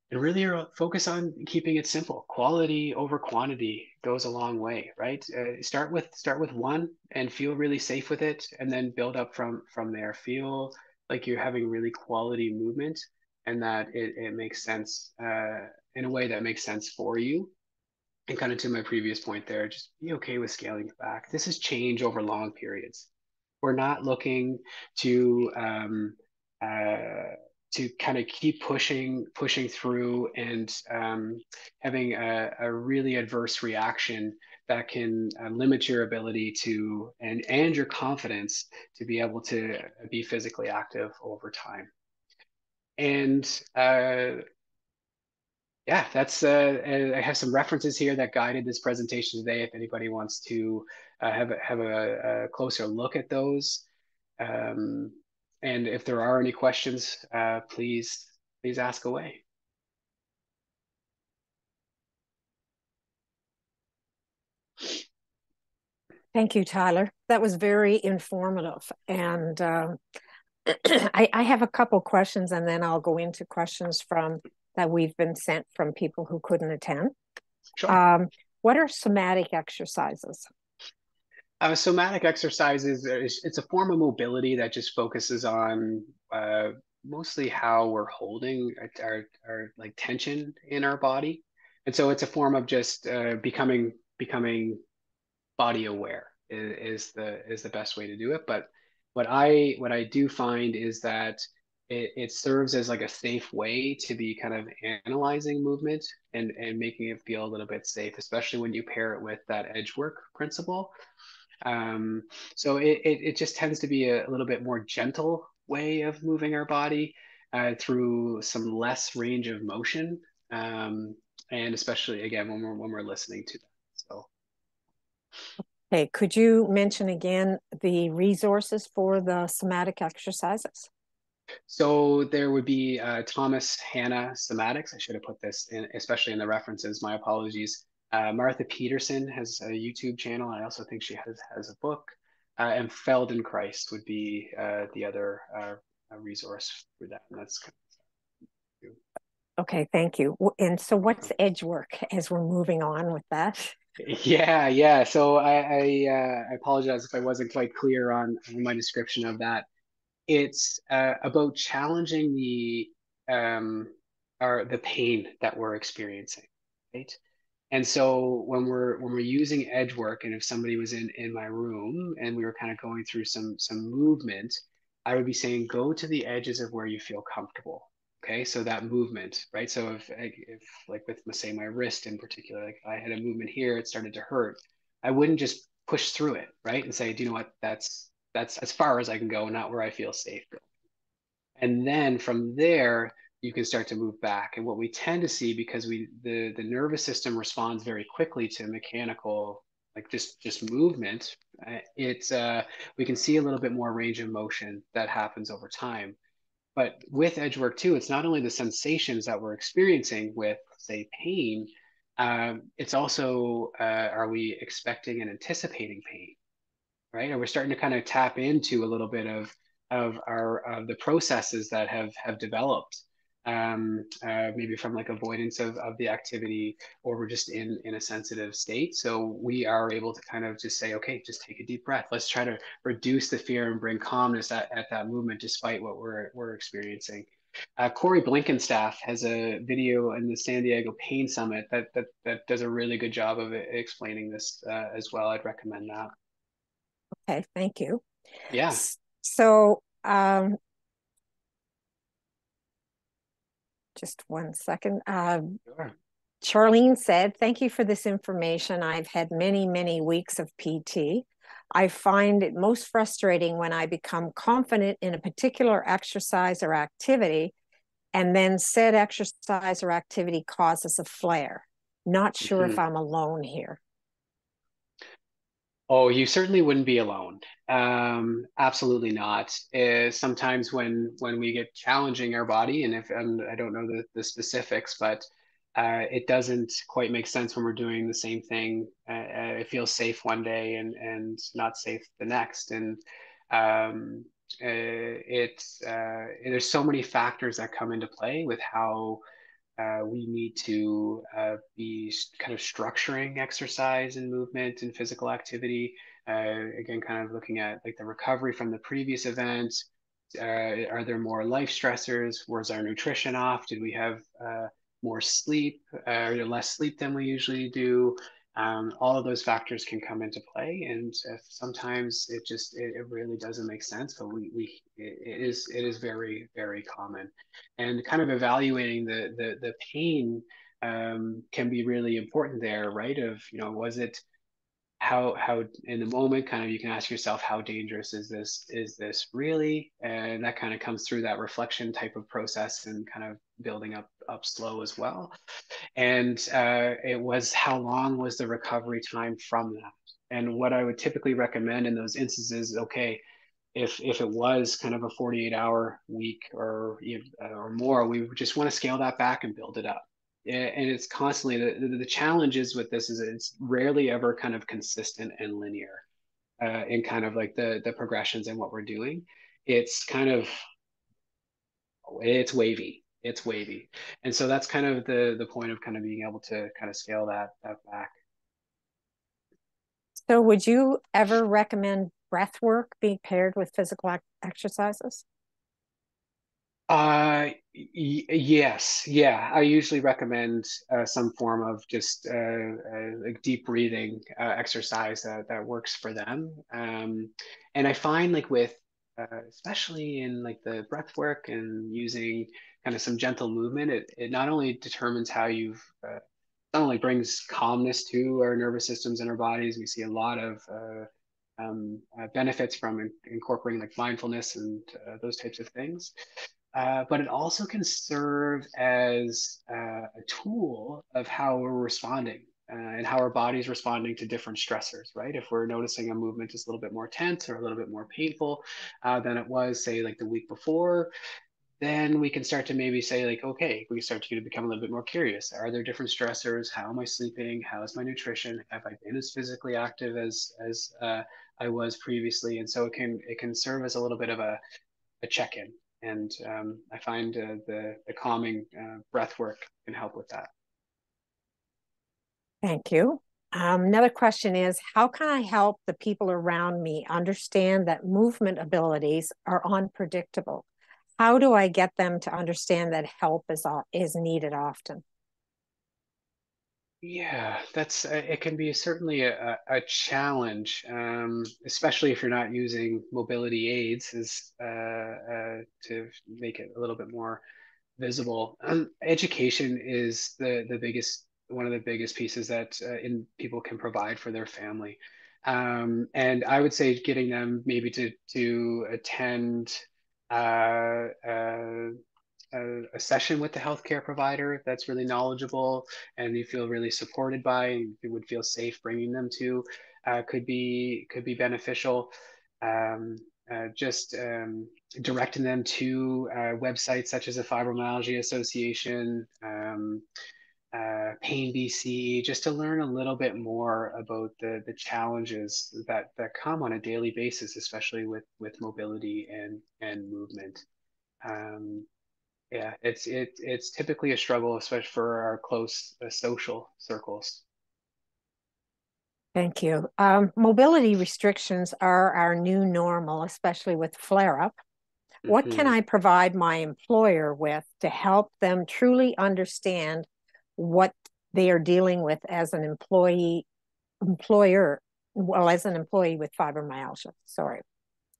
And really focus on keeping it simple. Quality over quantity goes a long way right? Uh, start with start with one and feel really safe with it and then build up from from there. Feel like you're having really quality movement and that it, it makes sense uh, in a way that makes sense for you and kind of to my previous point there just be okay with scaling it back. This is change over long periods. We're not looking to um, uh, to kind of keep pushing pushing through and um, having a, a, really adverse reaction that can uh, limit your ability to and and your confidence to be able to be physically active over time. And uh, yeah that's uh, i have some references here that guided this presentation today if anybody wants to uh, have, have a, a, closer look at those um, and if there are any questions, uh, please, please ask away. Thank you, Tyler. That was very informative. And um, I, I, have a couple questions and then I'll go into questions from that we've been sent from people who couldn't attend. Sure. Um, what are somatic exercises? Uh, somatic exercises, it's a form of mobility that just focuses on uh, mostly how we're holding our, our, our, like tension in our body. And so it's a form of just uh, becoming becoming body aware is, is the is the best way to do it. But what I what I do find is that it, it serves as like a safe way to be kind of analyzing movement and, and making it feel a little bit safe, especially when you pair it with that edge work principle. Um, so it, it, it, just tends to be a, a, little bit more gentle way of moving our body uh, through some less range of motion. Um, and especially again, when we're, when we're listening to that. So. Okay, could you mention again the resources for the somatic exercises? So there would be uh, Thomas Hanna Somatics. I should have put this in, especially in the references. My apologies. Uh, Martha Peterson has a YouTube channel. I also think she has has a book. Uh, and Feldenkrais would be uh, the other uh, resource for that. And that's kind of okay. Thank you. And so, what's edge work as we're moving on with that? Yeah, yeah. So I I, uh, I apologize if I wasn't quite clear on my description of that. It's uh, about challenging the um, our the pain that we're experiencing, right? and so when we're when we're using edge work and if somebody was in in my room and we were kind of going through some some movement i would be saying go to the edges of where you feel comfortable okay? So that movement right? So if if like with say my wrist in particular like if i had a movement here it started to hurt i wouldn't just push through it right? And say do you know what? That's that's as far as i can go not where i feel safe and then from there you can start to move back. And what we tend to see because we the the nervous system responds very quickly to mechanical like just just movement. Uh, it's uh, we can see a little bit more range of motion that happens over time. But with edge work too, it's not only the sensations that we're experiencing with say pain. Um, it's also uh, are we expecting and anticipating pain, right? Are we're starting to kind of tap into a little bit of of our of the processes that have have developed um, uh, maybe from like avoidance of, of the activity or we're just in in a sensitive state so we are able to kind of just say okay just take a deep breath let's try to reduce the fear and bring calmness at, at that movement despite what we're we're experiencing uh, Cory Blickenstaff has a video in the San Diego Pain Summit that that, that does a really good job of explaining this uh, as well. I'd recommend that. Okay, thank you. Yeah. So um, just one second. Uh, sure. Charlene said, Thank you for this information. I've had many, many weeks of PT. I find it most frustrating when I become confident in a particular exercise or activity, and then said exercise or activity causes a flare. Not sure mm-hmm. if I'm alone here. Oh, you certainly wouldn't be alone. Um, absolutely not. Uh, sometimes when when we get challenging our body, and if and I don't know the, the specifics, but uh, it doesn't quite make sense when we're doing the same thing. Uh, uh it feels safe one day and and not safe the next, and um, uh, it's uh, there's so many factors that come into play with how uh, we need to uh, be kind of structuring exercise and movement and physical activity. Uh, again, kind of looking at like the recovery from the previous event. Uh, are there more life stressors? Was our nutrition off? Did we have uh, more sleep or less sleep than we usually do? Um, all of those factors can come into play, and sometimes it just it, it, really doesn't make sense. But we we it, is it is very very common, and kind of evaluating the the the pain um, can be really important there, right? Of you know was it how how in the moment kind of you can ask yourself how dangerous is this is this really and that kind of comes through that reflection type of process and kind of building up up slow as well. And uh, it was how long was the recovery time from that? And what i would typically recommend in those instances okay if if it was kind of a 48 hour week or or more we just want to scale that back and build it up. And it's constantly the, the challenges with this is it's rarely ever kind of consistent and linear uh, in kind of like the the progressions and what we're doing. It's kind of it's wavy it's wavy and so that's kind of the the point of kind of being able to kind of scale that that back so would you ever recommend breath work being paired with physical exercises uh, y- yes, yeah. I usually recommend uh, some form of just uh, uh, like deep breathing uh, exercise that that works for them. Um, and I find like with uh, especially in like the breath work and using kind of some gentle movement, it it not only determines how you've uh, not only brings calmness to our nervous systems and our bodies. We see a lot of uh, um, uh, benefits from in- incorporating like mindfulness and uh, those types of things. Uh, but it also can serve as uh, a tool of how we're responding uh, and how our body's responding to different stressors, right? If we're noticing a movement is a little bit more tense or a little bit more painful uh, than it was, say, like the week before, then we can start to maybe say like okay we start to become a little bit more curious. Are there different stressors? How am i sleeping? How is my nutrition? Have i been as physically active as as uh, i was previously? And so it can it can serve as a little bit of a, a check-in. And um, I find uh, the the calming uh, breath work can help with that. Thank you. Um, another question is How can I help the people around me understand that movement abilities are unpredictable? How do I get them to understand that help is, is needed often? Yeah, that's uh, it can be certainly a, a challenge, um, especially if you're not using mobility aids, is uh, uh, to make it a little bit more visible. Um, education is the the biggest one of the biggest pieces that uh, in people can provide for their family, um, and I would say getting them maybe to to attend uh, uh, a, a, session with the healthcare provider that's really knowledgeable and you feel really supported by and you would feel safe bringing them to uh, could be could be beneficial. Um, uh, just um, directing them to uh, websites such as the fibromyalgia association um, uh, pain bc just to learn a little bit more about the the challenges that that come on a daily basis especially with with mobility and and movement um, yeah, it's it it's typically a struggle, especially for our close uh, social circles. Thank you. Um, mobility restrictions are our new normal, especially with flare up. What mm-hmm. can I provide my employer with to help them truly understand what they are dealing with as an employee, employer, well, as an employee with fibromyalgia? Sorry.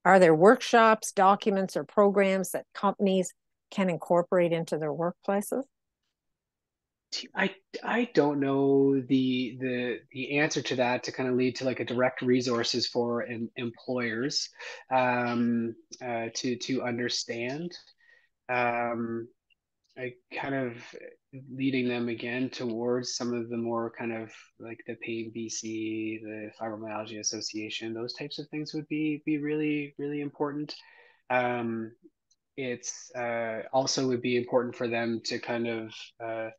Are there workshops, documents, or programs that companies can incorporate into their workplaces? I I don't know the the the answer to that to kind of lead to like a direct resources for em, employers um, uh, to to understand. Um, I kind of leading them again towards some of the more kind of like the Pain BC, the Fibromyalgia Association, those types of things would be be really really important. Um, it's uh, also would be important for them to kind of uh,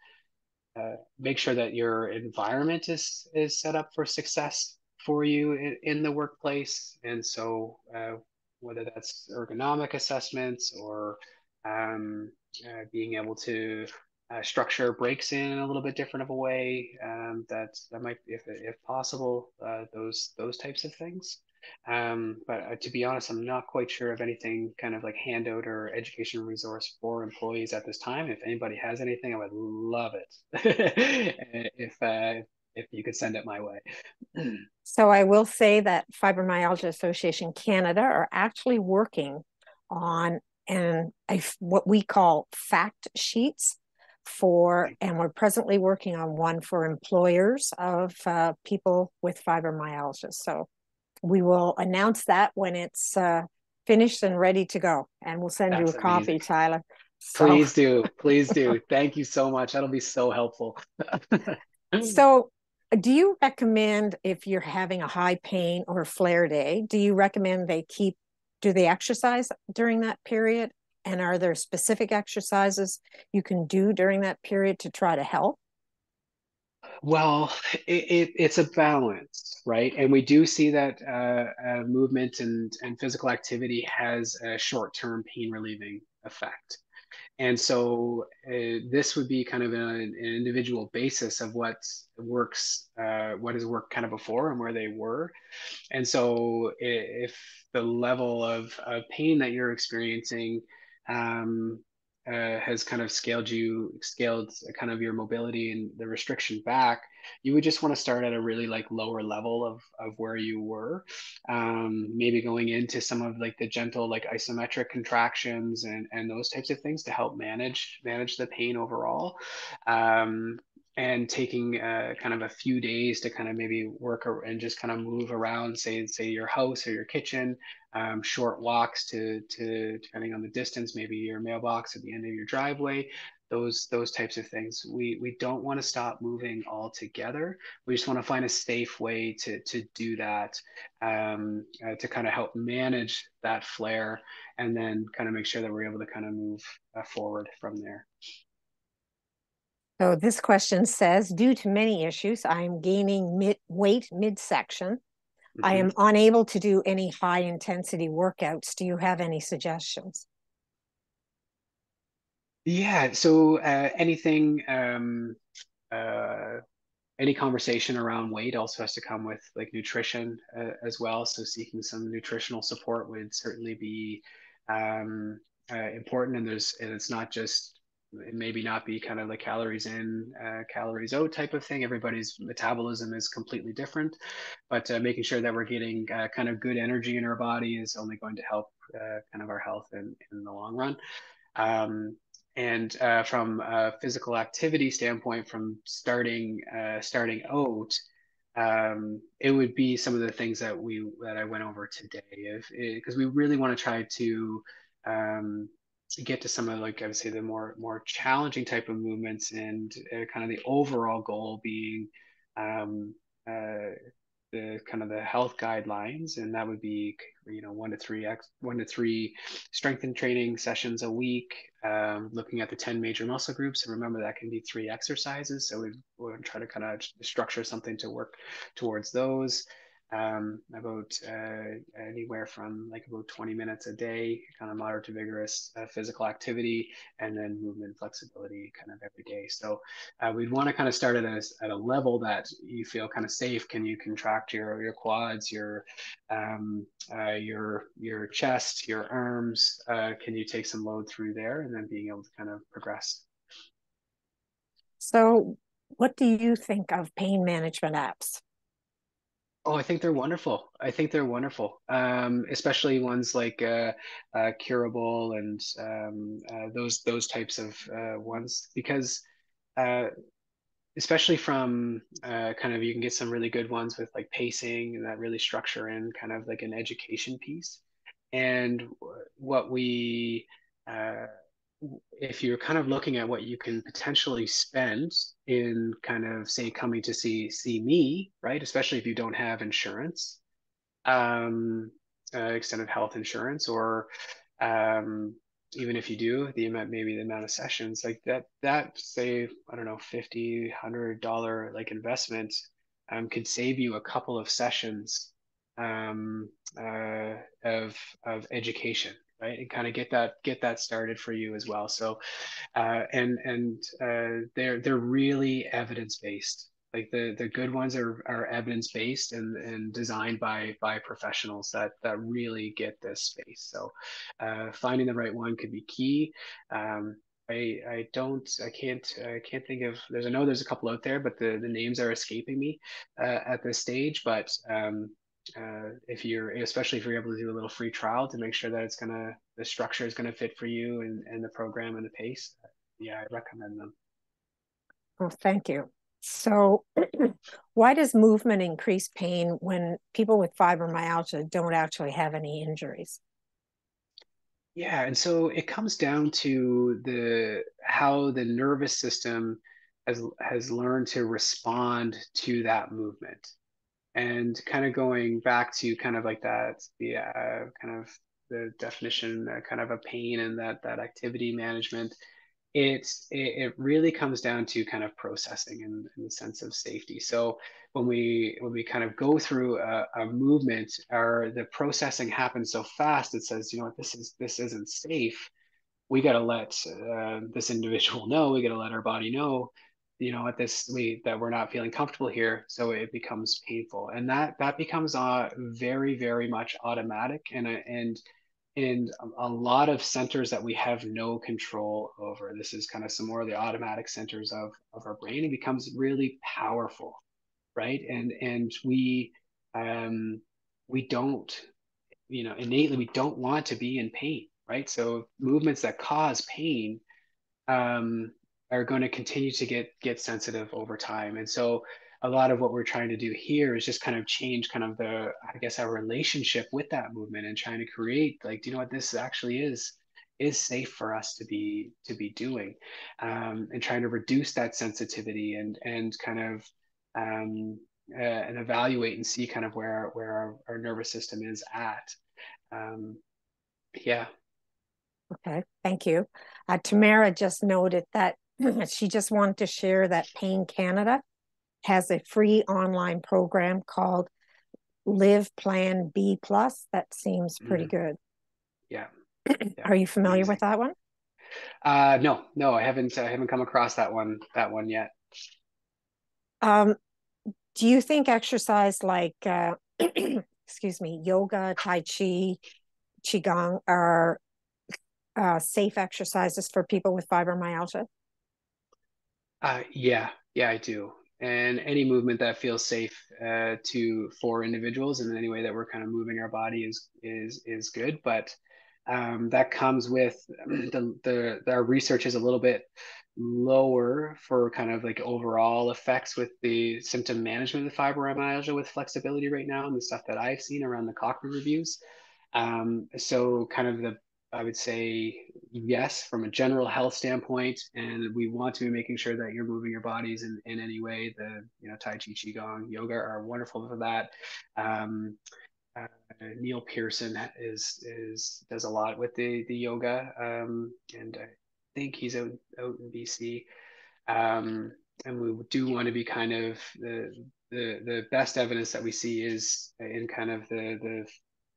uh, make sure that your environment is is set up for success for you in, in the workplace. And so, uh, whether that's ergonomic assessments or um, uh, being able to uh, structure breaks in a little bit different of a way, um, that that might, if if possible, uh, those those types of things. Um, but uh, to be honest, I'm not quite sure of anything kind of like handout or education resource for employees at this time. If anybody has anything, I would love it. if uh, if you could send it my way. so I will say that Fibromyalgia Association Canada are actually working on and a, what we call fact sheets for, and we're presently working on one for employers of uh, people with fibromyalgia. So we will announce that when it's uh, finished and ready to go, and we'll send That's you a amazing. copy, Tyler. So. Please do, please do. Thank you so much. That'll be so helpful. so, do you recommend if you're having a high pain or flare day? Do you recommend they keep? Do they exercise during that period? And are there specific exercises you can do during that period to try to help? Well, it, it, it's a balance, right? And we do see that uh, uh, movement and, and physical activity has a short term pain relieving effect. And so uh, this would be kind of an, individual basis of what works, uh, what has worked kind of before and where they were. And so if the level of, of pain that you're experiencing um, uh, has kind of scaled you scaled kind of your mobility and the restriction back you would just want to start at a really like lower level of of where you were. Um, maybe going into some of like the gentle like isometric contractions and and those types of things to help manage manage the pain overall. Um, and taking uh, kind of a few days to kind of maybe work and just kind of move around, say say your house or your kitchen, um, short walks to to depending on the distance, maybe your mailbox at the end of your driveway, those those types of things. We we don't want to stop moving altogether. We just want to find a safe way to to do that um, uh, to kind of help manage that flare, and then kind of make sure that we're able to kind of move uh, forward from there. So this question says, due to many issues, I am gaining mid weight midsection. Mm-hmm. I am unable to do any high intensity workouts. Do you have any suggestions? Yeah, so uh, anything, um, uh, any conversation around weight also has to come with like nutrition uh, as well. So seeking some nutritional support would certainly be um, uh, important. And there's, and it's not just it maybe not be kind of the calories in, uh, calories out type of thing. Everybody's metabolism is completely different, but uh, making sure that we're getting uh, kind of good energy in our body is only going to help uh, kind of our health in, in the long run. Um, and uh, from a physical activity standpoint, from starting uh, starting out, um, it would be some of the things that we that I went over today, if because we really want to try to um, get to some of like I would say the more more challenging type of movements and uh, kind of the overall goal being um, uh, the kind of the health guidelines. And that would be you know one to three x one to three strength and training sessions a week um, looking at the 10 major muscle groups. And remember that can be three exercises. So we would try to kind of structure something to work towards those um, about uh, anywhere from like about 20 minutes a day, kind of moderate to vigorous uh, physical activity, and then movement flexibility kind of every day. So uh, we'd want to kind of start at a, at a level that you feel kind of safe. Can you contract your your quads, your um, uh, your your chest, your arms? Uh, can you take some load through there, and then being able to kind of progress. So, what do you think of pain management apps? Oh, I think they're wonderful. I think they're wonderful, um, especially ones like uh, uh, Curable and um, uh, those those types of uh, ones, because uh, especially from uh, kind of you can get some really good ones with like pacing and that really structure in kind of like an education piece. And what we if you're kind of looking at what you can potentially spend in kind of say coming to see see me right especially if you don't have insurance um uh, extended health insurance or um even if you do the amount maybe the amount of sessions like that that say i don't know 50 100 dollar like investment um, could save you a couple of sessions um, uh, of of education right and kind of get that get that started for you as well. So uh, and and uh, they're they're really evidence based like the the good ones are are evidence based and and designed by by professionals that that really get this space. So uh, finding the right one could be key. Um, I, I don't I can't I can't think of there's I know there's a couple out there but the the names are escaping me uh, at this stage but um, uh, if you're especially if you're able to do a little free trial to make sure that it's gonna the structure is gonna fit for you and, and the program and the pace yeah I recommend them well thank you so why does movement increase pain when people with fibromyalgia don't actually have any injuries? Yeah, and so it comes down to the how the nervous system has has learned to respond to that movement. And kind of going back to kind of like that, the uh, kind of the definition, uh, kind of a pain and that that activity management it's it, it really comes down to kind of processing in, in the sense of safety. So when we when we kind of go through a, a movement or the processing happens so fast it says you know what? This is this isn't safe. We got to let uh, this individual know. We got to let our body know you know at this we that we're not feeling comfortable here so it becomes painful and that that becomes uh, very very much automatic and and and a lot of centers that we have no control over. This is kind of some more of the automatic centers of, of our brain. It becomes really powerful, right? And and we um, we don't, you know, innately we don't want to be in pain, right? So movements that cause pain um, are going to continue to get get sensitive over time. And so a lot of what we're trying to do here is just kind of change kind of the i guess our relationship with that movement and trying to create like do you know what? This actually is is safe for us to be to be doing um, and trying to reduce that sensitivity and and kind of um, uh, and evaluate and see kind of where where our, our nervous system is at. Um, yeah. Okay thank you. Uh, tamara just noted that she just wanted to share that pain canada has a free online program called Live Plan Be Plus. That seems pretty mm. good. Yeah. yeah. Are you familiar Amazing. with that one? Uh, no, no, I haven't. I haven't come across that one. That one yet. Um, do you think exercise like, uh, excuse me, yoga, tai chi, qigong are uh, safe exercises for people with fibromyalgia? Uh, yeah, yeah, I do and any movement that feels safe uh, to for individuals and any way that we're kind of moving our body is is is good but um, that comes with the, the the our research is a little bit lower for kind of like overall effects with the symptom management of the fibromyalgia with flexibility right now and the stuff that I've seen around the Cochrane reviews. Um, so kind of the I would say yes from a general health standpoint, and we want to be making sure that you're moving your bodies in, in any way. The you know Tai Chi, Qigong, yoga are wonderful for that. Um, uh, Neil Pearson is is does a lot with the the yoga, um, and I think he's out out in BC. Um, and we do want to be kind of the the the best evidence that we see is in kind of the the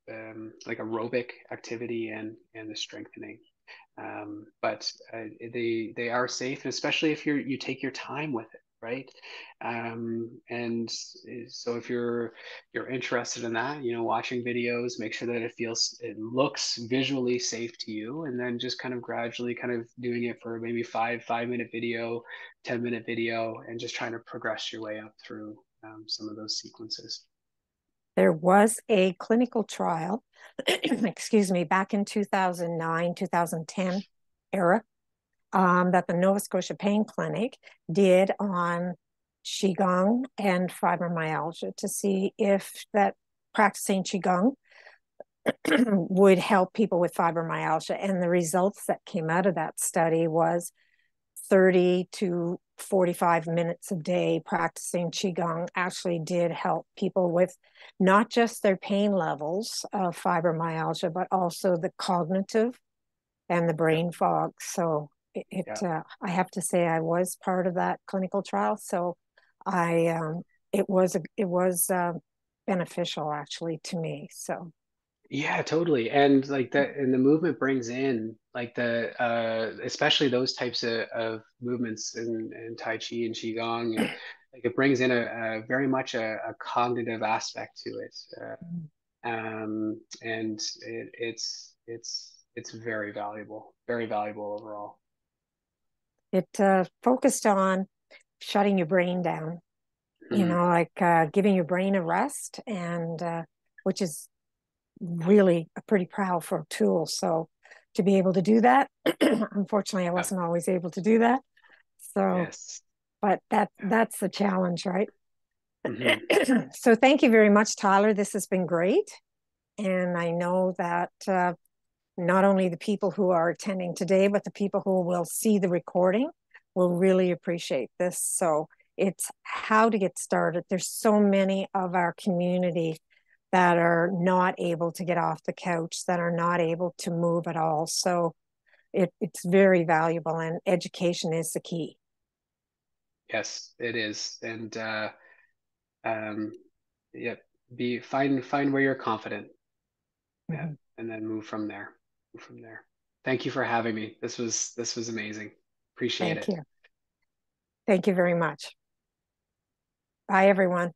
um, like aerobic activity and and the strengthening. Um, but uh, they they are safe, especially if you're you take your time with it, right? Um, and so if you're you're interested in that, you know, watching videos, make sure that it feels it looks visually safe to you, and then just kind of gradually kind of doing it for maybe five five minute video, ten minute video, and just trying to progress your way up through um, some of those sequences there was a clinical trial, excuse me, back in 2009, 2010 era, um, that the Nova Scotia Pain Clinic did on Qigong and fibromyalgia to see if that practicing Qigong would help people with fibromyalgia. And the results that came out of that study was 30 to 45 minutes a day practicing Qigong actually did help people with not just their pain levels of fibromyalgia, but also the cognitive and the brain fog. So it, yeah. uh, I have to say I was part of that clinical trial. So I um, it was it was uh, beneficial actually to me. So yeah, totally. And like that, and the movement brings in like the, uh, especially those types of, of movements in, in Tai Chi and Qigong, and, like it brings in a, a very much a, a, cognitive aspect to it. Uh, mm. um, and it, it's, it's, it's very valuable, very valuable overall. It uh, focused on shutting your brain down, mm-hmm. you know, like uh, giving your brain a rest, and uh, which is really a pretty powerful tool. So to be able to do that, unfortunately, I wasn't always able to do that. So, yes. but that that's the challenge, right? Mm-hmm. so thank you very much, Tyler. This has been great, and I know that uh, not only the people who are attending today, but the people who will see the recording will really appreciate this. So it's how to get started. There's so many of our community that are not able to get off the couch, that are not able to move at all. So it, it's very valuable, and education is the key. Yes, it is, and uh, um, yeah, be find find where you're confident, mm-hmm. and then move from there. Move from there. Thank you for having me. This was this was amazing. Appreciate Thank it. you. Thank you very much. Bye, everyone.